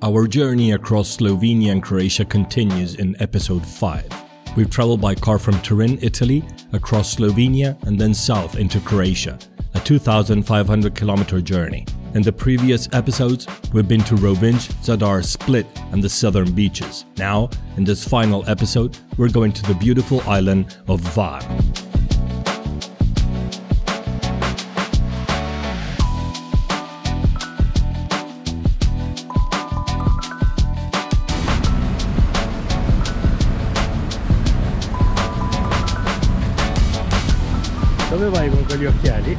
Our journey across Slovenia and Croatia continues in episode 5. We've traveled by car from Turin, Italy, across Slovenia, and then south into Croatia, a 2,500 kilometer journey. In the previous episodes, we've been to Rovinj, Zadar, Split, and the southern beaches. Now, in this final episode, we're going to the beautiful island of Hvar. Dove vai con quegli occhiali?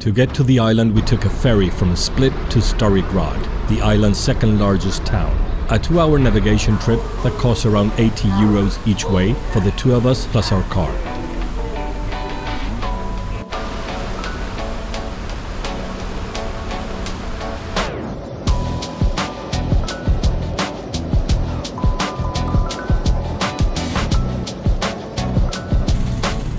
To get to the island, we took a ferry from Split to Stari Grad, the island's second largest town. A two hour navigation trip that costs around 80 euros each way for the two of us plus our car.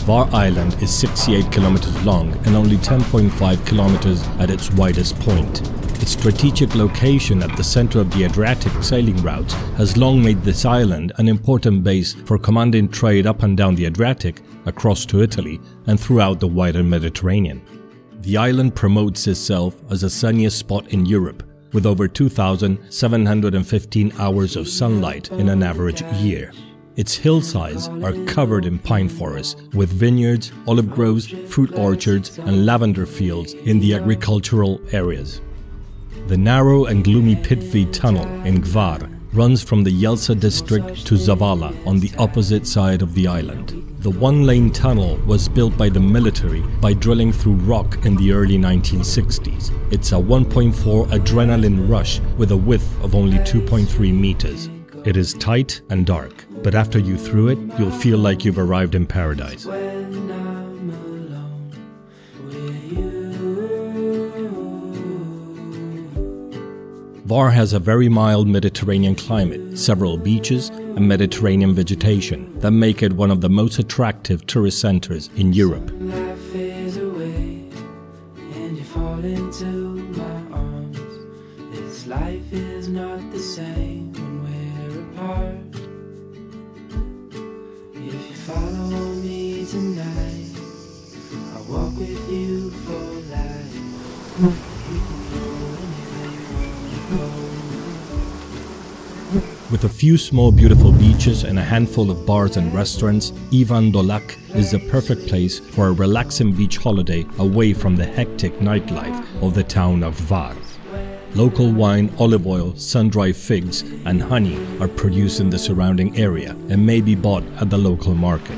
Hvar Island is 68 kilometers long and only 10.5 kilometers at its widest point. Its strategic location at the center of the Adriatic sailing routes has long made this island an important base for commanding trade up and down the Adriatic, across to Italy, and throughout the wider Mediterranean. The island promotes itself as the sunniest spot in Europe, with over 2,715 hours of sunlight in an average year. Its hillsides are covered in pine forests, with vineyards, olive groves, fruit orchards, and lavender fields in the agricultural areas. The narrow and gloomy Pitve tunnel in Hvar runs from the Jelsa district to Zavala on the opposite side of the island. The one lane tunnel was built by the military by drilling through rock in the early 1960s. It's a 1.4 adrenaline rush with a width of only 2.3 meters. It is tight and dark, but after you through it, you'll feel like you've arrived in paradise. Hvar has a very mild Mediterranean climate, several beaches, and Mediterranean vegetation that make it one of the most attractive tourist centers in Europe. With a few small beautiful beaches and a handful of bars and restaurants, Ivan Dolac is the perfect place for a relaxing beach holiday away from the hectic nightlife of the town of Hvar. Local wine, olive oil, sun-dried figs, and honey are produced in the surrounding area and may be bought at the local market.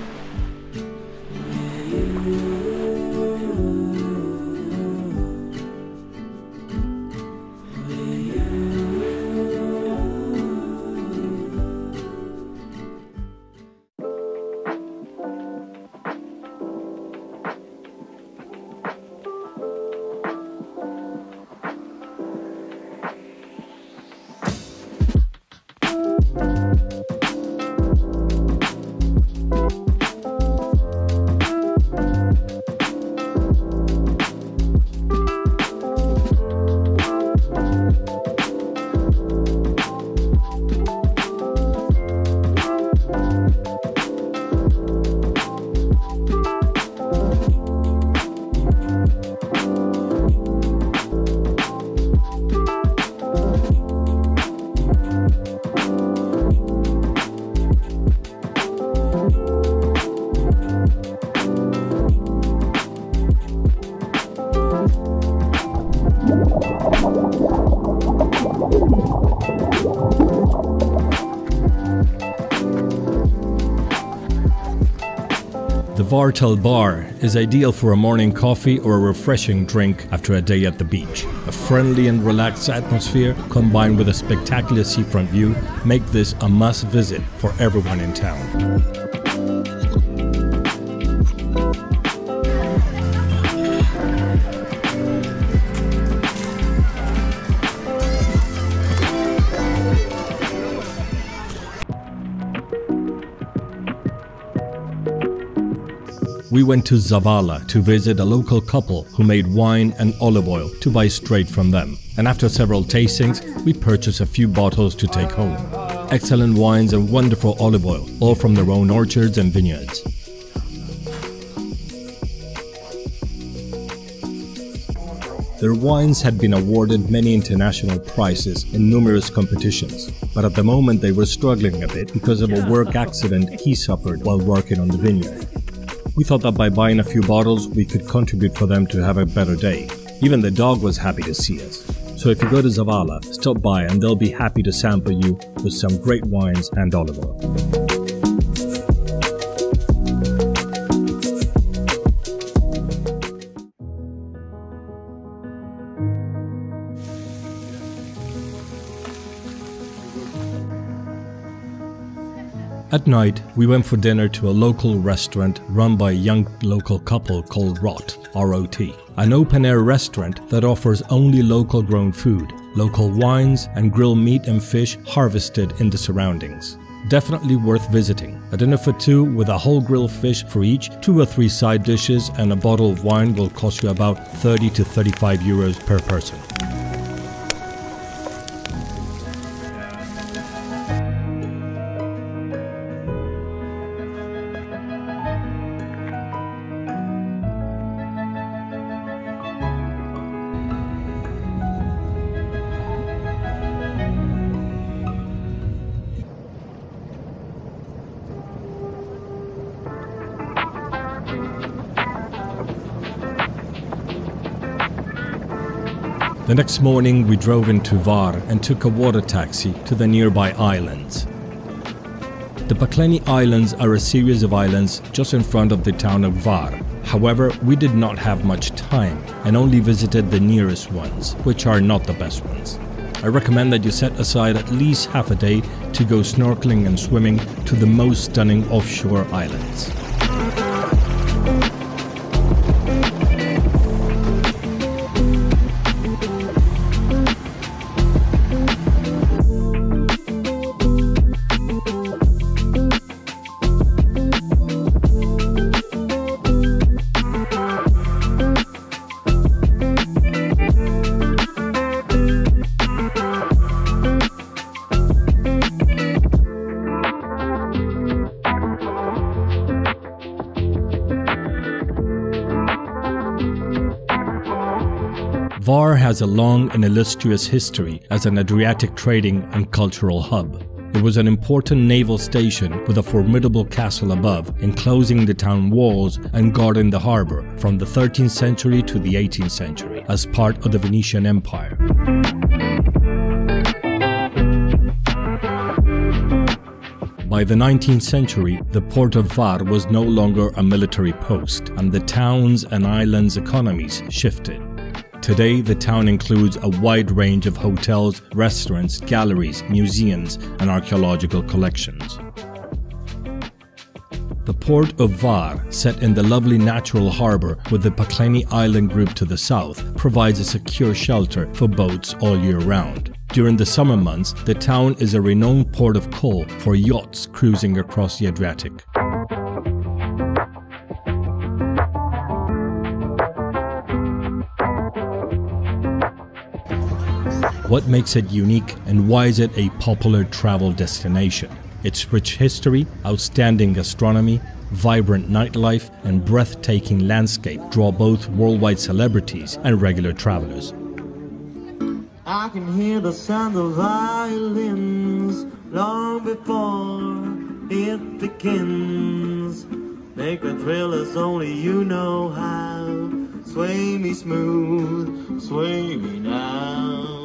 Vartel Bar is ideal for a morning coffee or a refreshing drink after a day at the beach. A friendly and relaxed atmosphere combined with a spectacular seafront view make this a must visit for everyone in town. We went to Zavala to visit a local couple who made wine and olive oil to buy straight from them. And after several tastings, we purchased a few bottles to take home. Excellent wines and wonderful olive oil, all from their own orchards and vineyards. Their wines had been awarded many international prizes in numerous competitions, but at the moment they were struggling a bit because of a work accident he suffered while working on the vineyard. We thought that by buying a few bottles, we could contribute for them to have a better day. Even the dog was happy to see us. So if you go to Zavala, stop by and they'll be happy to sample you with some great wines and olive oil. At night, we went for dinner to a local restaurant run by a young local couple called ROT, R-O-T, an open-air restaurant that offers only local grown food, local wines and grilled meat and fish harvested in the surroundings. Definitely worth visiting. A dinner for two with a whole grilled fish for each, two or three side dishes and a bottle of wine will cost you about 30 to 35 euros per person. The next morning, we drove into Hvar and took a water taxi to the nearby islands. The Pakleni Islands are a series of islands just in front of the town of Hvar. However, we did not have much time and only visited the nearest ones, which are not the best ones. I recommend that you set aside at least half a day to go snorkeling and swimming to the most stunning offshore islands. Hvar has a long and illustrious history as an Adriatic trading and cultural hub. It was an important naval station with a formidable castle above, enclosing the town walls and guarding the harbor from the 13th century to the 18th century as part of the Venetian Empire. By the 19th century, the port of Hvar was no longer a military post, and the town's and island's economies shifted. Today, the town includes a wide range of hotels, restaurants, galleries, museums, and archaeological collections. The port of Hvar, set in the lovely natural harbor with the Pakleni Island group to the south, provides a secure shelter for boats all year round. During the summer months, the town is a renowned port of call for yachts cruising across the Adriatic. What makes it unique and why is it a popular travel destination? Its rich history, outstanding gastronomy, vibrant nightlife, and breathtaking landscape draw both worldwide celebrities and regular travelers. I can hear the sound of violins long before it begins. Make the thrill as only you know how. Sway me smooth, sway me now.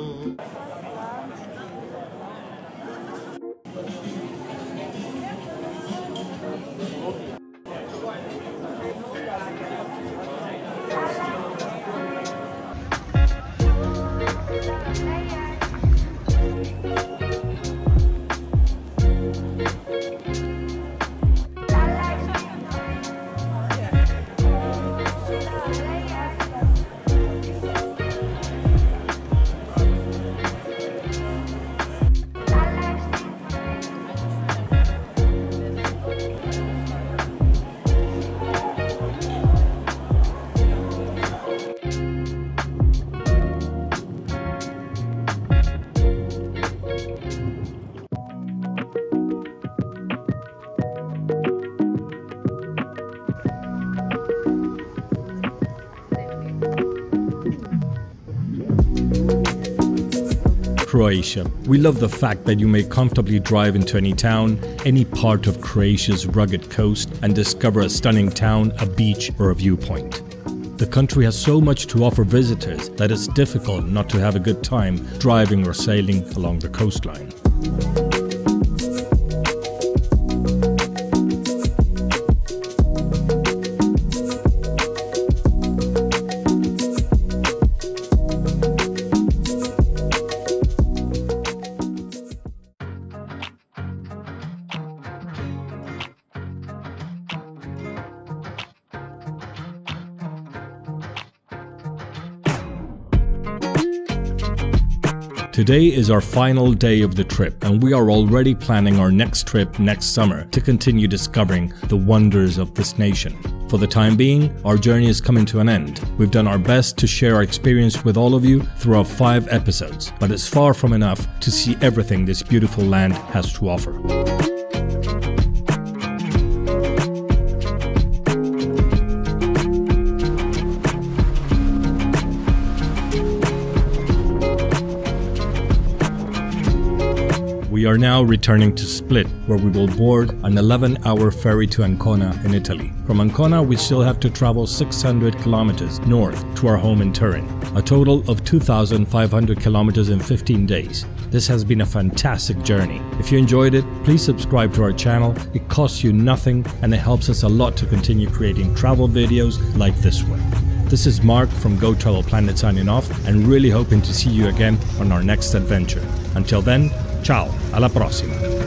Croatia. We love the fact that you may comfortably drive into any town, any part of Croatia's rugged coast, and discover a stunning town, a beach, or a viewpoint. The country has so much to offer visitors that it's difficult not to have a good time driving or sailing along the coastline. Today is our final day of the trip, and we are already planning our next trip next summer to continue discovering the wonders of this nation. For the time being, our journey is coming to an end. We've done our best to share our experience with all of you through our five episodes, but it's far from enough to see everything this beautiful land has to offer. We are now returning to Split, where we will board an 11 hour ferry to Ancona in Italy. From Ancona, we still have to travel 600 kilometers north to our home in Turin, a total of 2,500 kilometers in 15 days. This has been a fantastic journey. If you enjoyed it, please subscribe to our channel. It costs you nothing and it helps us a lot to continue creating travel videos like this one. This is Mark from Go Travel Planet signing off and really hoping to see you again on our next adventure. Until then, ciao, alla prossima!